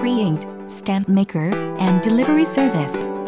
pre-inked, stamp maker, and delivery service.